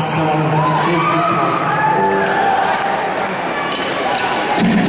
song is this one.